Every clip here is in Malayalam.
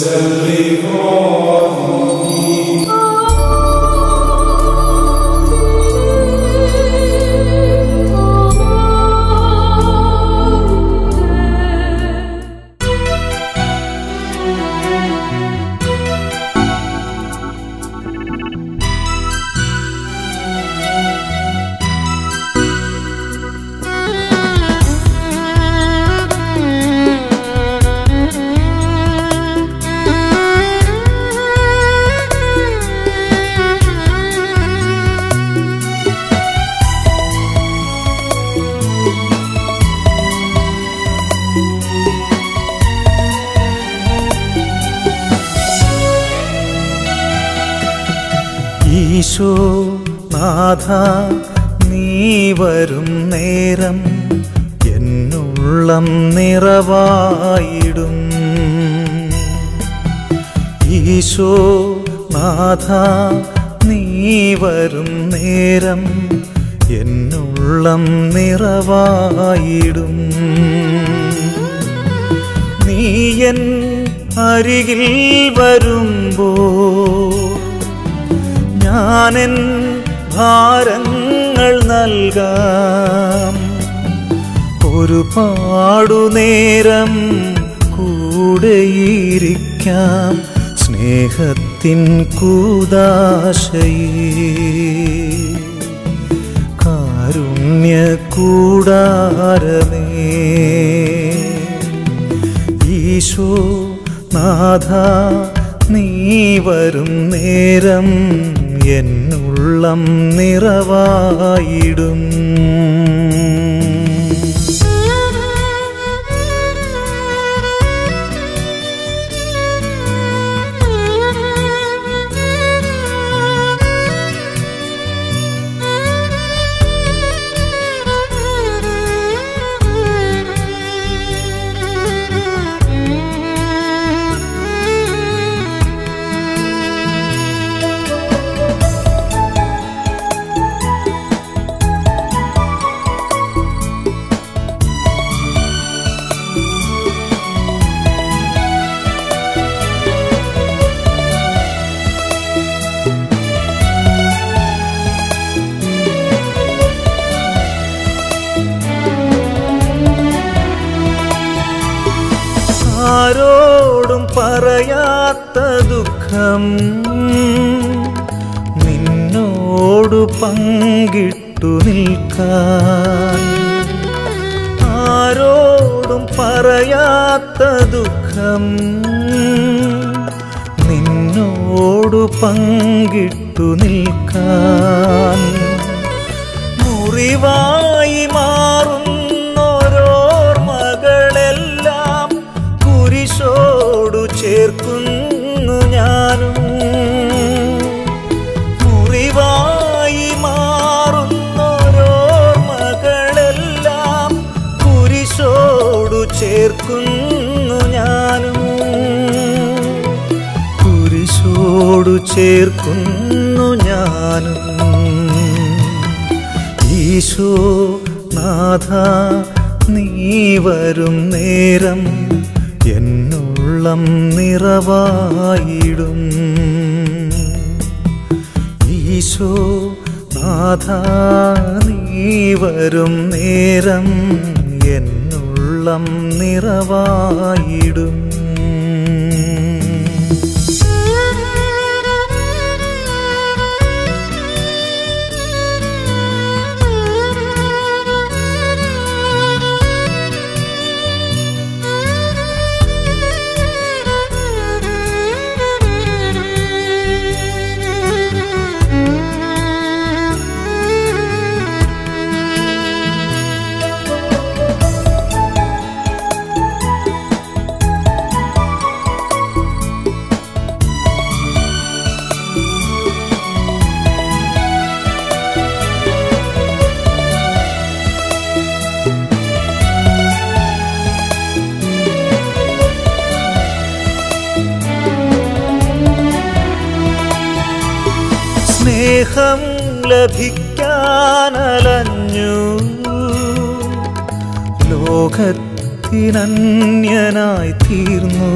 Sir. ഈശോ നാഥ നീ വരും നേരം എന്നുള്ളം നിറവായിടും. ഈശോ നാഥ നീ വരും നേരം എന്നുള്ളം നിറവായിടും. നീ എൻ അരികിൽ വരുമ്പോ ഞാനെൻ ഭാരങ്ങൾ നൽകാം. ഒരു നേരം കൂടെയിരിക്കാം സ്നേഹത്തിൻ കൂതാശയേ. കാരുണ്യ കൂടാരമേ. ഈശോ നാഥ നീ വരും നേരം എന്നുള്ളം നിറവായിടും. ദുഃഖം നിന്നോടു പങ്കിട്ടു നിൽക്കാൻ. ആരോടും പറയാത്ത ദുഃഖം നിന്നോടു പങ്കിട്ടു നിൽക്കാൻ. മുറിവായി മാറുന്നോരോർമകളെല്ലാം ചേർക്കുന്നു ഞാനും ഈശോ നാഥ നീ വരും നേരം എന്നുള്ളം നിറവായിടും. ഈശോ നാഥ നീ വരും നേരം എന്നുള്ളം നിറവായിടും. ലഭിക്കാനലഞ്ഞു ലോകത്തിനന്യനായി തീർന്നു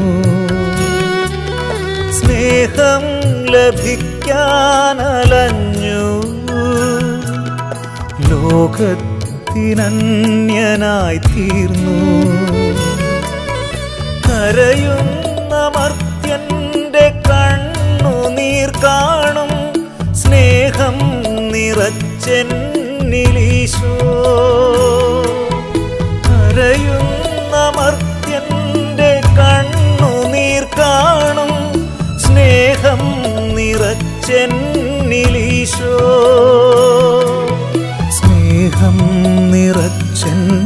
സ്നേഹം ലഭിക്കാനലഞ്ഞു. ലോകത്തിനന്യനായി തീർന്നു കരയുന്ന മർത്യന്റെ കണ്ണുനീർ കാണും. സ്നേഹം നിറച്ചെന്നിലീശോ കരയുന്ന മർത്യന്റെ കണ്ണുനീർ കാണും. സ്നേഹം നിറച്ചെന്നിലീശോ. സ്നേഹം നിറച്ചെന്നിലീശോ.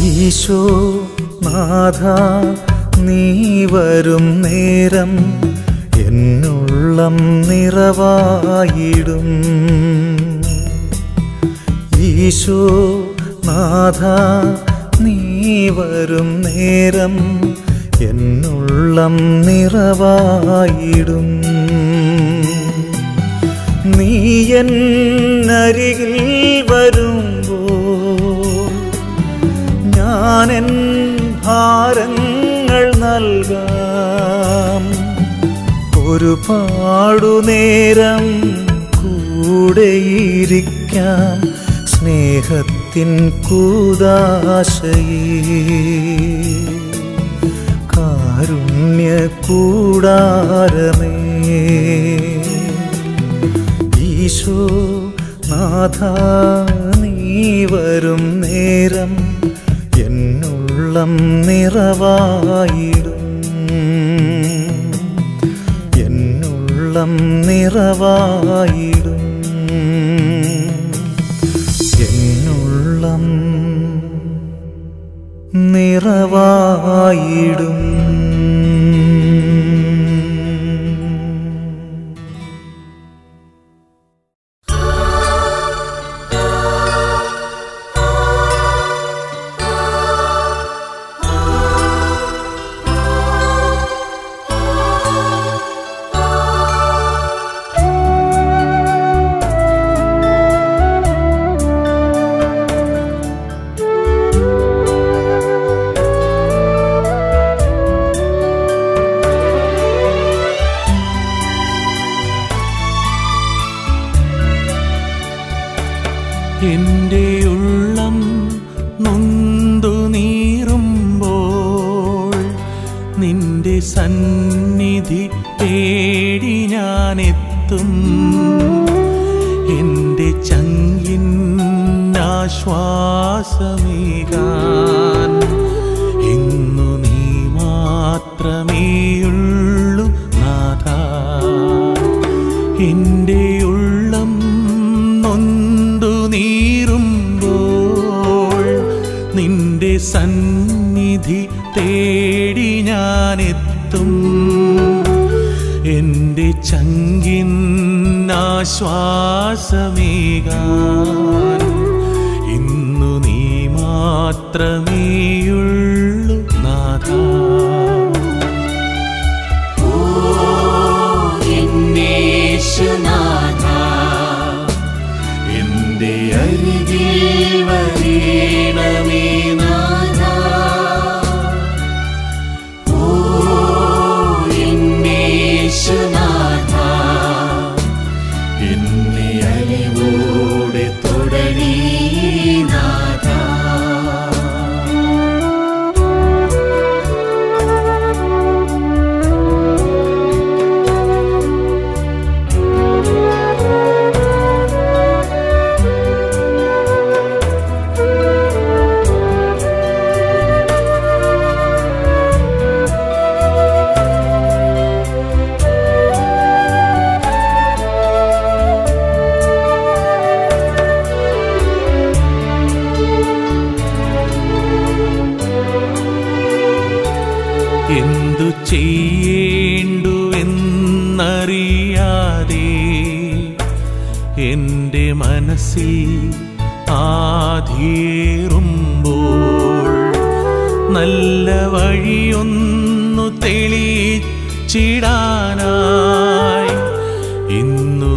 ഈശോ നാഥ നീ വരും നേരം എന്നുള്ളം നിറവായിടും. ഈശോ നാഥ നീ വരും നേരം എന്നുള്ളം നിറവായിടും. നീ എന്നരികിൽ വരുമ്പോൾ ഞാനെൻ ഭാരങ്ങൾ നൽകാം. ഒരുപാടു നേരം കൂടെയിരിക്കാം സ്നേഹത്തിൻ കൂതാശയേ. കാരുണ്യ കൂടാരമേ. ഈശോ നാഥ നീ വരും നേരം എന്നുള്ളം നിറവായിടും. എന്നുള്ളം നിറവായിടും. എന്നുള്ളം നിറവായിടും.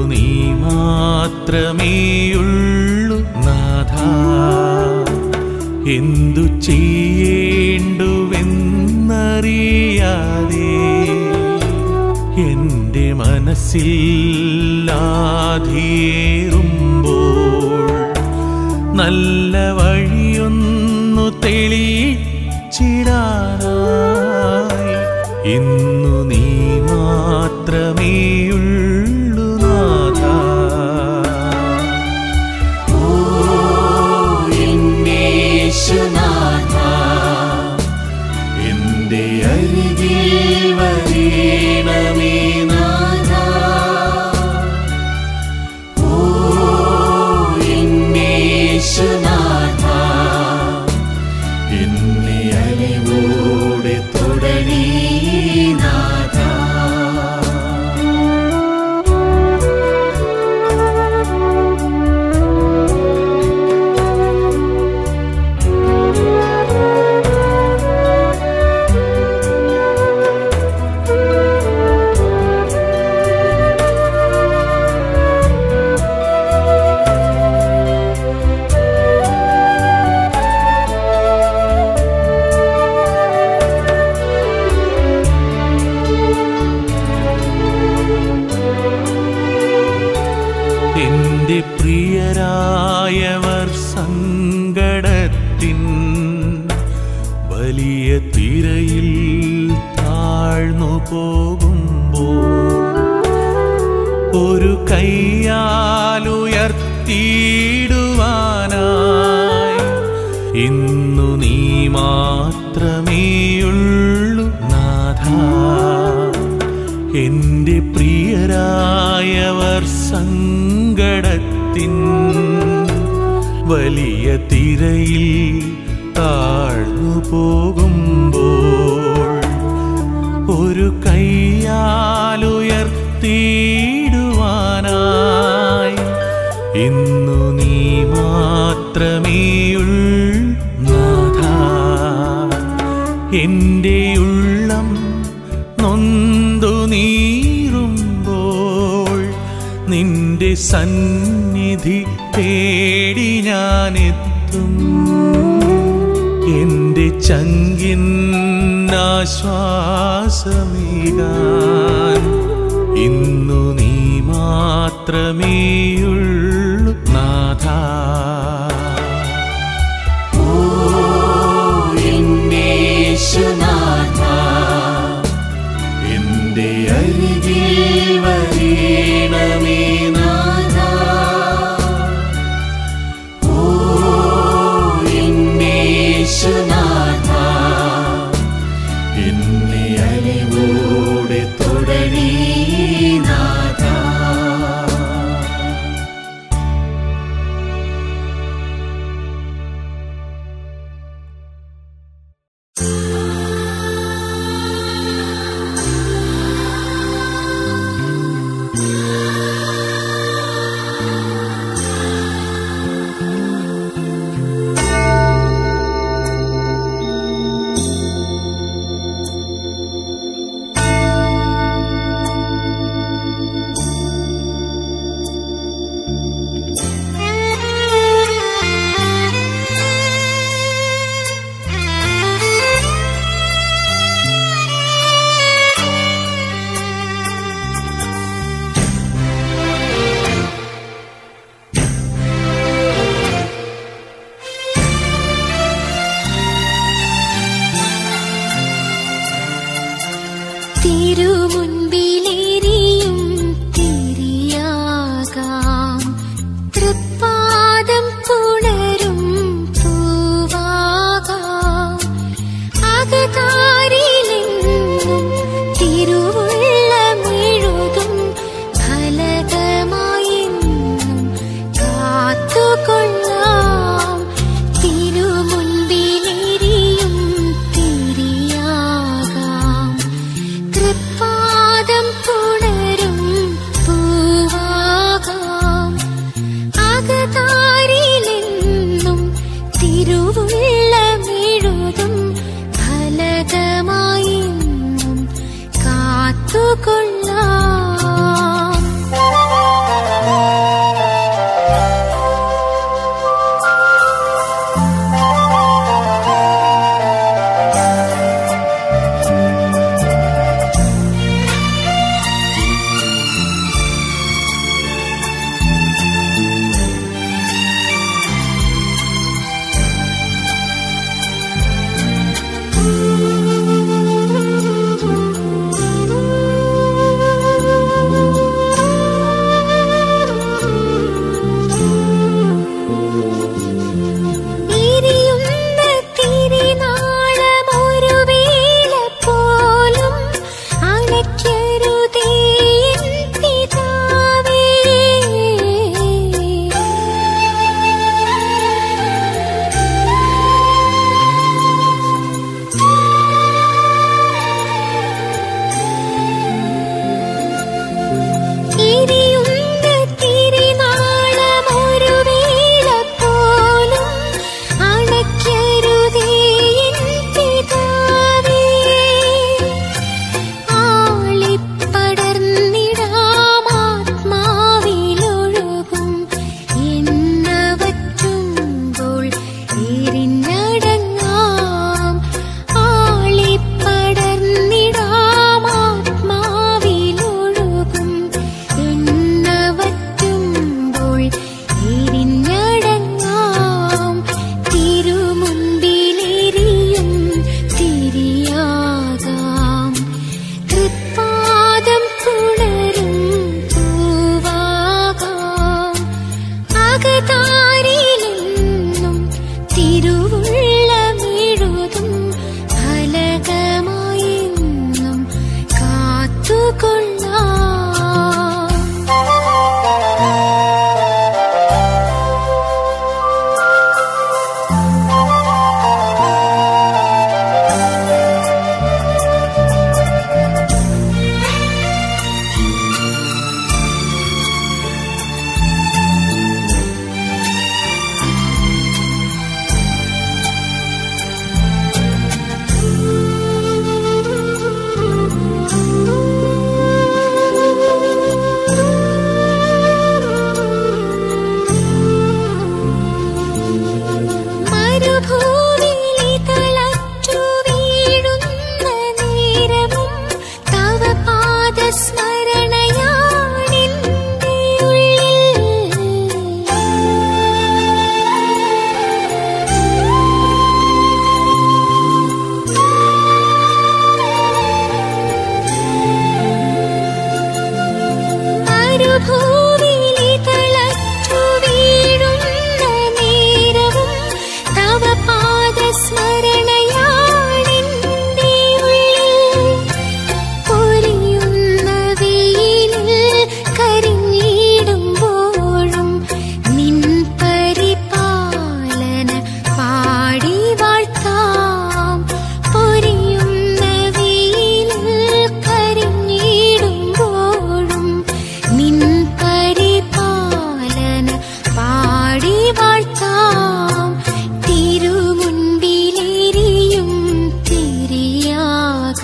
നീ മാത്രമേയുള്ളു നാഥ. എന്തു ചെയ്യേണ്ടുവെന്നറിയാതെ എന്റെ മനസ്സിൽ ആധിയേറുമ്പോൾ നല്ല see. ഇന്നു നീ മാത്രമേയുള്ളു നാഥ. എന്റെ പ്രിയരായവർ സങ്കടത്തിൻ വലിയ തിരയിൽ താഴ്ന്നു പോകുമ്പോൾ ഒരു കൈയാലുയർത്തിയിടുവാനായി ഇന്നു നീ മാത്രമേയുൾ നിന്റെ സന്നിധി തേടി ഞാനെത്തും. എന്റെ ചങ്കിൻ ആശ്വാസമേകാൻ ഇന്നു നീ മാത്രമേയുള്ളു നാഥ. എന്റെ ജീവ മനസ്സുകൊള്ള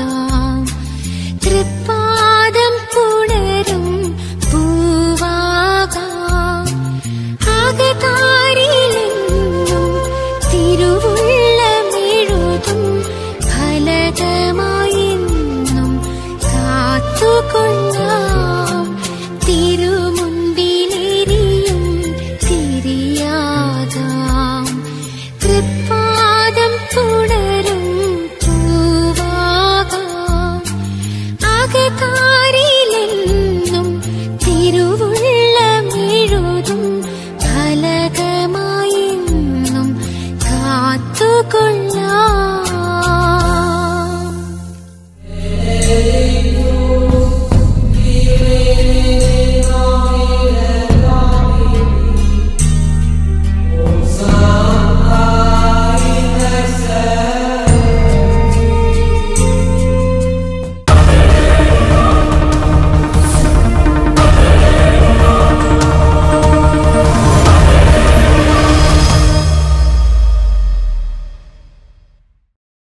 corazón.